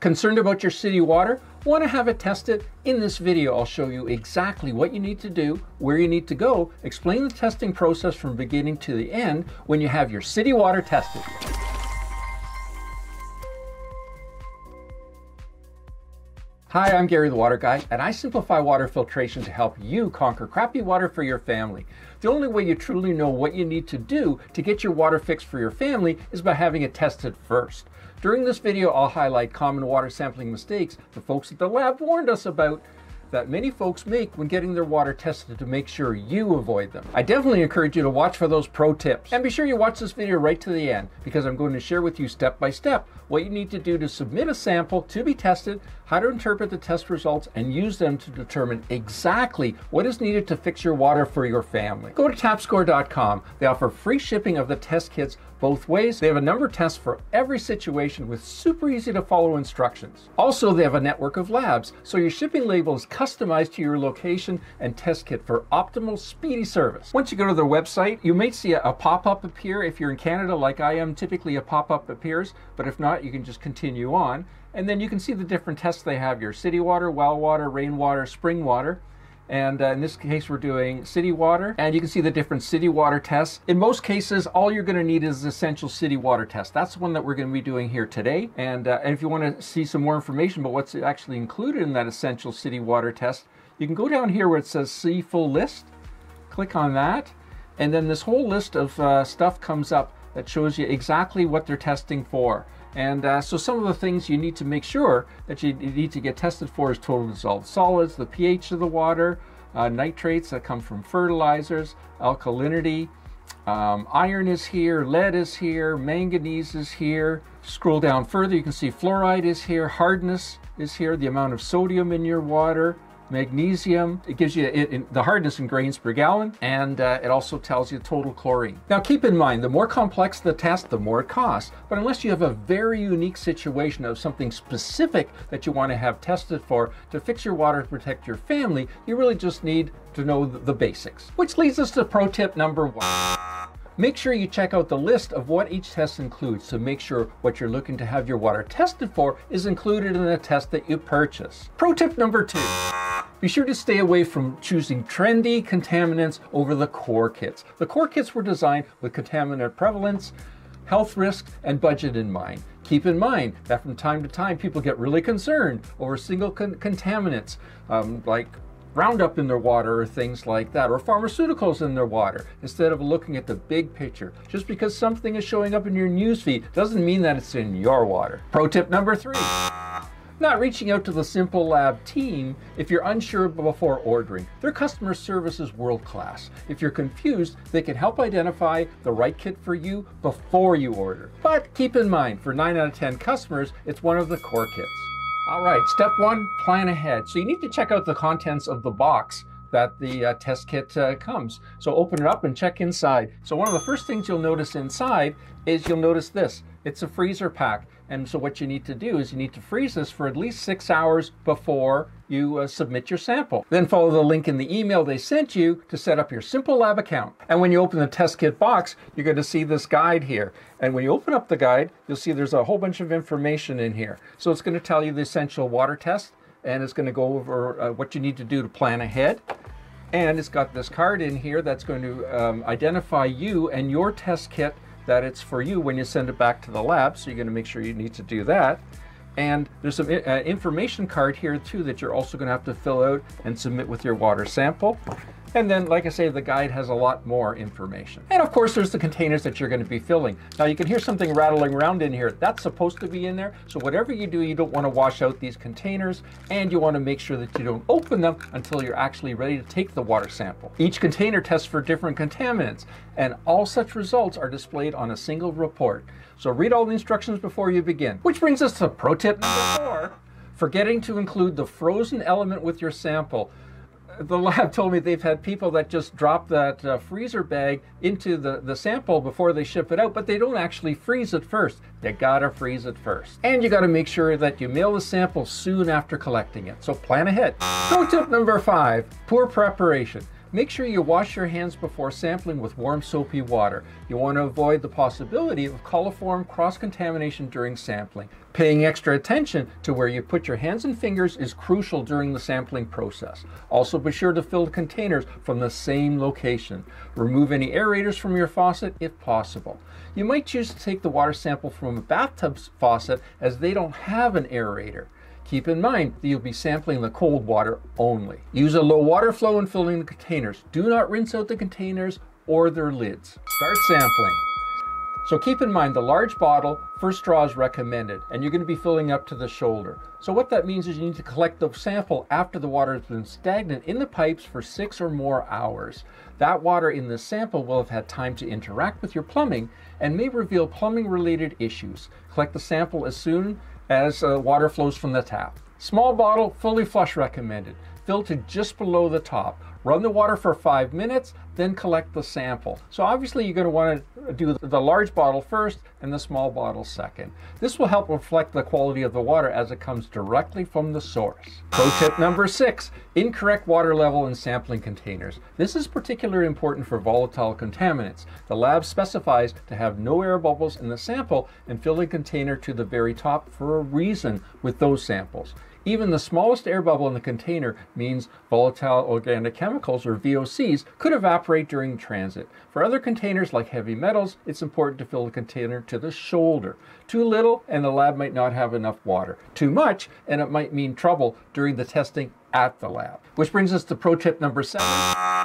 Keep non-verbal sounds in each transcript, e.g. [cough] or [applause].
Concerned about your city water? Want to have it tested? In this video, I'll show you exactly what you need to do, where you need to go, explain the testing process from beginning to the end when you have your city water tested. Hi, I'm Gary the Water Guy, and I simplify water filtration to help you conquer crappy water for your family. The only way you truly know what you need to do to get your water fixed for your family is by having it tested first. During this video, I'll highlight common water sampling mistakes the folks at the lab warned us about that many folks make when getting their water tested to make sure you avoid them. I definitely encourage you to watch for those pro tips. And be sure you watch this video right to the end because I'm going to share with you step by step what you need to do to submit a sample to be tested, how to interpret the test results, and use them to determine exactly what is needed to fix your water for your family. Go to tapscore.com. They offer free shipping of the test kits both ways. They have a number of tests for every situation with super easy to follow instructions. Also, they have a network of labs, so your shipping label is customized to your location and test kit for optimal speedy service. Once you go to their website, you may see a, a pop-up appear. If you're in Canada like I am, typically a pop-up appears, but if not, you can just continue on. And then you can see the different tests they have, your city water, well water, rainwater, spring water. And uh, in this case, we're doing city water. And you can see the different city water tests. In most cases, all you're going to need is essential city water test. That's the one that we're going to be doing here today. And, uh, and if you want to see some more information about what's actually included in that essential city water test, you can go down here where it says see full list. Click on that. And then this whole list of uh, stuff comes up that shows you exactly what they're testing for. And uh, so some of the things you need to make sure that you need to get tested for is total dissolved solids, the pH of the water, uh, nitrates that come from fertilizers, alkalinity, um, iron is here, lead is here, manganese is here. Scroll down further, you can see fluoride is here, hardness is here, the amount of sodium in your water, magnesium. It gives you it, it, the hardness in grains per gallon, and uh, it also tells you total chlorine. Now keep in mind, the more complex the test, the more it costs. But unless you have a very unique situation of something specific that you want to have tested for to fix your water to protect your family, you really just need to know the, the basics. Which leads us to pro tip number one. Make sure you check out the list of what each test includes to make sure what you're looking to have your water tested for is included in the test that you purchase. Pro tip number two. Be sure to stay away from choosing trendy contaminants over the core kits. The core kits were designed with contaminant prevalence, health risks, and budget in mind. Keep in mind that from time to time people get really concerned over single con contaminants um, like Roundup in their water or things like that, or pharmaceuticals in their water, instead of looking at the big picture. Just because something is showing up in your newsfeed doesn't mean that it's in your water. Pro tip number three not reaching out to the Simple Lab team if you're unsure before ordering. Their customer service is world class. If you're confused, they can help identify the right kit for you before you order. But keep in mind, for 9 out of 10 customers, it's one of the core kits. All right, step one, plan ahead. So you need to check out the contents of the box that the uh, test kit uh, comes. So open it up and check inside. So one of the first things you'll notice inside is you'll notice this. It's a freezer pack. And so what you need to do is you need to freeze this for at least six hours before you uh, submit your sample. Then follow the link in the email they sent you to set up your Simple Lab account. And when you open the test kit box, you're going to see this guide here. And when you open up the guide, you'll see there's a whole bunch of information in here. So it's going to tell you the essential water test, and it's going to go over uh, what you need to do to plan ahead. And it's got this card in here that's going to um, identify you and your test kit that it's for you when you send it back to the lab. So you're going to make sure you need to do that. And there's some uh, information card here too that you're also going to have to fill out and submit with your water sample. And then, like I say, the guide has a lot more information. And of course, there's the containers that you're going to be filling. Now, you can hear something rattling around in here. That's supposed to be in there. So whatever you do, you don't want to wash out these containers, and you want to make sure that you don't open them until you're actually ready to take the water sample. Each container tests for different contaminants, and all such results are displayed on a single report. So read all the instructions before you begin. Which brings us to pro tip number four, forgetting to include the frozen element with your sample the lab [laughs] told me they've had people that just drop that uh, freezer bag into the, the sample before they ship it out, but they don't actually freeze it first. They gotta freeze it first. And you gotta make sure that you mail the sample soon after collecting it. So plan ahead. Pro tip number five, poor preparation. Make sure you wash your hands before sampling with warm soapy water. You want to avoid the possibility of coliform cross-contamination during sampling. Paying extra attention to where you put your hands and fingers is crucial during the sampling process. Also be sure to fill the containers from the same location. Remove any aerators from your faucet if possible. You might choose to take the water sample from a bathtub faucet as they don't have an aerator. Keep in mind that you'll be sampling the cold water only. Use a low water flow in filling the containers. Do not rinse out the containers or their lids. Start sampling. So keep in mind the large bottle, first draw is recommended, and you're going to be filling up to the shoulder. So what that means is you need to collect the sample after the water has been stagnant in the pipes for six or more hours. That water in the sample will have had time to interact with your plumbing and may reveal plumbing related issues. Collect the sample as soon as uh, water flows from the tap. Small bottle, fully flush recommended. filtered just below the top. Run the water for five minutes, then collect the sample. So obviously you're going to want to do the large bottle first and the small bottle second. This will help reflect the quality of the water as it comes directly from the source. Pro tip number six, incorrect water level in sampling containers. This is particularly important for volatile contaminants. The lab specifies to have no air bubbles in the sample and fill the container to the very top for a reason with those samples. Even the smallest air bubble in the container means volatile organic chemicals, or VOCs, could evaporate during transit. For other containers like heavy metals, it's important to fill the container to the shoulder. Too little, and the lab might not have enough water. Too much, and it might mean trouble during the testing at the lab. Which brings us to pro tip number seven,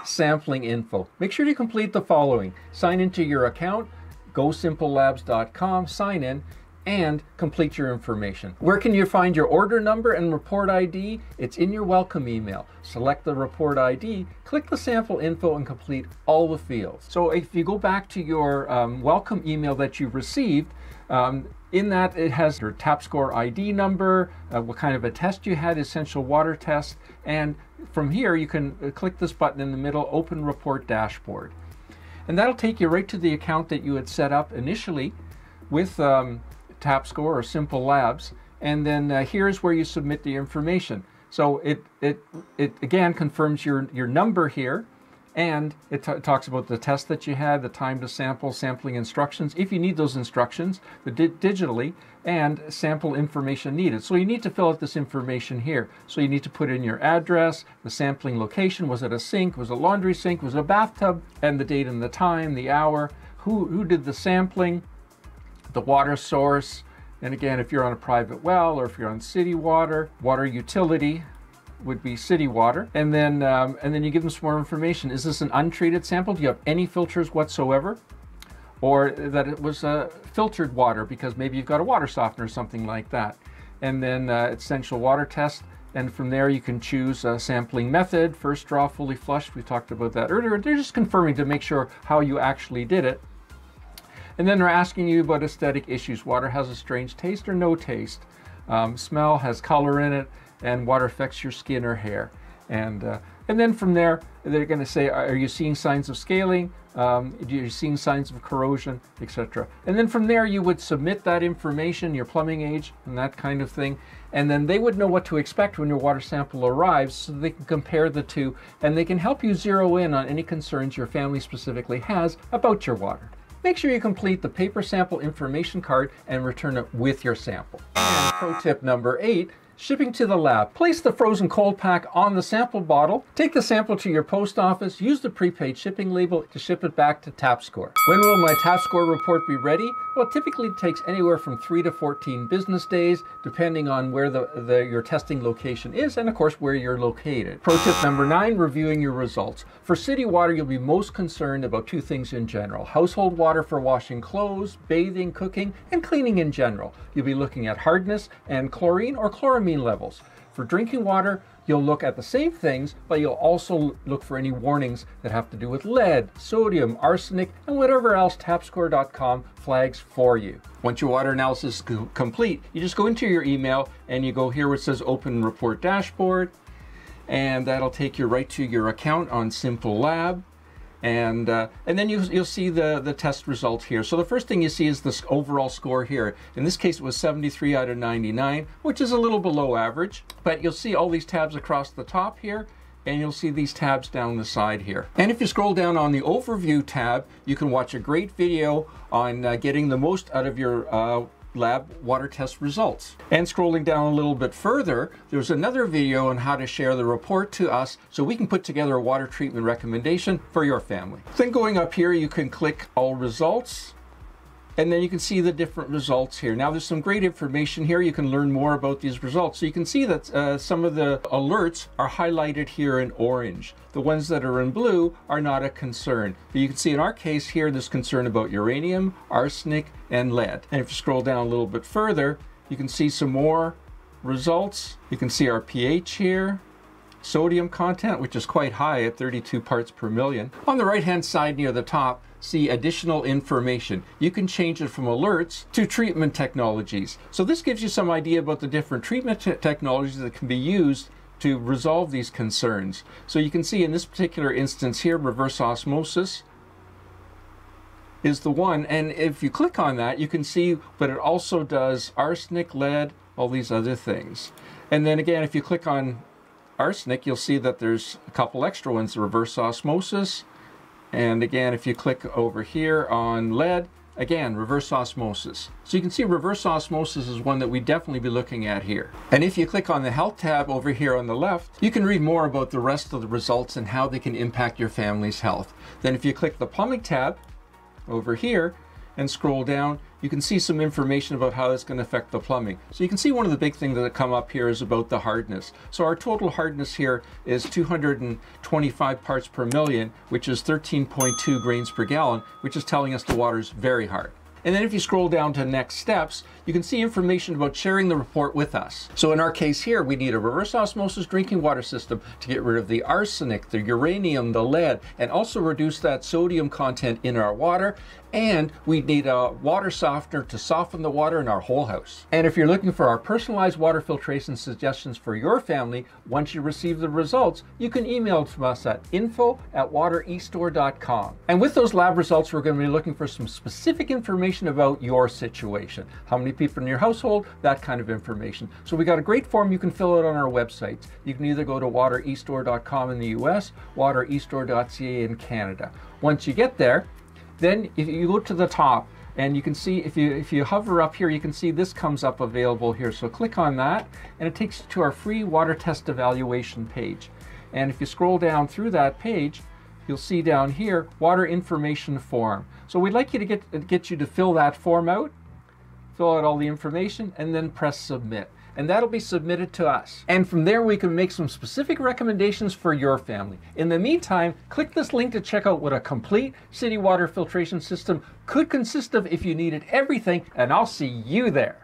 sampling info. Make sure to complete the following. Sign into your account, gosimplelabs.com, sign in, and complete your information. Where can you find your order number and report ID? It's in your welcome email. Select the report ID, click the sample info, and complete all the fields. So if you go back to your um, welcome email that you received, um, in that it has your TapScore ID number, uh, what kind of a test you had, essential water test, and from here you can uh, click this button in the middle, open report dashboard. And that'll take you right to the account that you had set up initially with um, TapScore or Simple Labs, and then uh, here's where you submit the information. So it, it, it again confirms your, your number here, and it talks about the test that you had, the time to sample, sampling instructions, if you need those instructions, the di digitally, and sample information needed. So you need to fill out this information here. So you need to put in your address, the sampling location, was it a sink, was it a laundry sink, was it a bathtub, and the date and the time, the hour, who, who did the sampling, the water source, and again, if you're on a private well or if you're on city water, water utility would be city water. And then, um, and then you give them some more information. Is this an untreated sample? Do you have any filters whatsoever? Or that it was uh, filtered water because maybe you've got a water softener or something like that. And then uh, essential water test. And from there, you can choose a sampling method, first draw, fully flushed. We talked about that earlier. They're just confirming to make sure how you actually did it. And then they're asking you about aesthetic issues. Water has a strange taste or no taste. Um, smell has color in it, and water affects your skin or hair. And uh, and then from there, they're going to say, are you seeing signs of scaling? Um, are you seeing signs of corrosion, etc. And then from there, you would submit that information, your plumbing age, and that kind of thing. And then they would know what to expect when your water sample arrives so they can compare the two and they can help you zero in on any concerns your family specifically has about your water make sure you complete the paper sample information card and return it with your sample. And pro tip number eight, Shipping to the lab. Place the frozen cold pack on the sample bottle. Take the sample to your post office. Use the prepaid shipping label to ship it back to TapScore. When will my TapScore report be ready? Well, typically it takes anywhere from 3 to 14 business days, depending on where the, the, your testing location is and, of course, where you're located. Pro tip number 9, reviewing your results. For city water, you'll be most concerned about two things in general. Household water for washing clothes, bathing, cooking, and cleaning in general. You'll be looking at hardness and chlorine or chloramine levels. For drinking water, you'll look at the same things, but you'll also look for any warnings that have to do with lead, sodium, arsenic, and whatever else tapscore.com flags for you. Once your water analysis is complete, you just go into your email and you go here where it says open report dashboard, and that'll take you right to your account on Simple Lab and uh, and then you, you'll see the, the test result here. So the first thing you see is this overall score here. In this case, it was 73 out of 99, which is a little below average, but you'll see all these tabs across the top here, and you'll see these tabs down the side here. And if you scroll down on the overview tab, you can watch a great video on uh, getting the most out of your uh, lab water test results. And scrolling down a little bit further, there's another video on how to share the report to us so we can put together a water treatment recommendation for your family. Then going up here, you can click all results and then you can see the different results here. Now there's some great information here. You can learn more about these results. So you can see that uh, some of the alerts are highlighted here in orange. The ones that are in blue are not a concern. But you can see in our case here, there's concern about uranium, arsenic, and lead. And if you scroll down a little bit further, you can see some more results. You can see our pH here, sodium content, which is quite high at 32 parts per million. On the right-hand side near the top, see additional information. You can change it from alerts to treatment technologies. So this gives you some idea about the different treatment te technologies that can be used to resolve these concerns. So you can see in this particular instance here, reverse osmosis, is the one. And if you click on that, you can see, but it also does arsenic, lead, all these other things. And then again, if you click on arsenic, you'll see that there's a couple extra ones, reverse osmosis. And again, if you click over here on lead, again, reverse osmosis. So you can see reverse osmosis is one that we definitely be looking at here. And if you click on the health tab over here on the left, you can read more about the rest of the results and how they can impact your family's health. Then if you click the plumbing tab over here, and scroll down, you can see some information about how it's going to affect the plumbing. So you can see one of the big things that come up here is about the hardness. So our total hardness here is 225 parts per million, which is 13.2 grains per gallon, which is telling us the water is very hard. And then if you scroll down to next steps, you can see information about sharing the report with us. So in our case here, we need a reverse osmosis drinking water system to get rid of the arsenic, the uranium, the lead, and also reduce that sodium content in our water. And we need a water softener to soften the water in our whole house. And if you're looking for our personalized water filtration suggestions for your family, once you receive the results, you can email to us at info at waterestore.com. And with those lab results, we're going to be looking for some specific information about your situation. How many people in your household, that kind of information. So we got a great form you can fill out on our website. You can either go to waterestore.com in the US, waterestore.ca in Canada. Once you get there, then if you go to the top and you can see if you if you hover up here you can see this comes up available here so click on that and it takes you to our free water test evaluation page and if you scroll down through that page you'll see down here water information form so we'd like you to get get you to fill that form out fill out all the information, and then press submit. And that'll be submitted to us. And from there, we can make some specific recommendations for your family. In the meantime, click this link to check out what a complete city water filtration system could consist of if you needed everything, and I'll see you there.